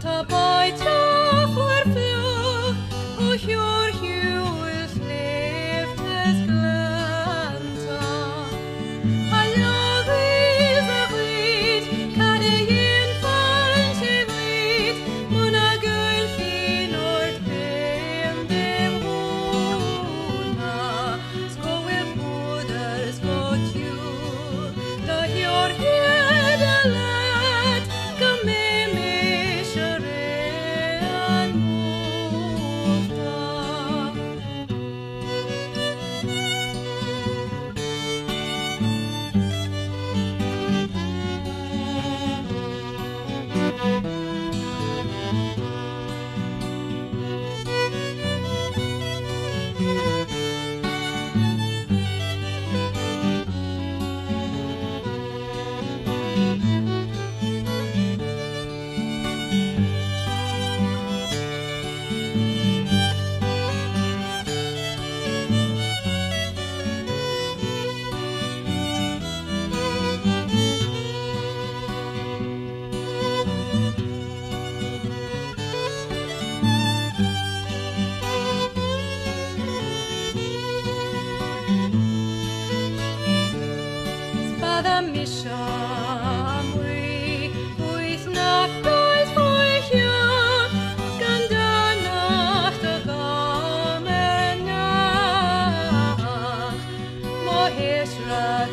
top of Israel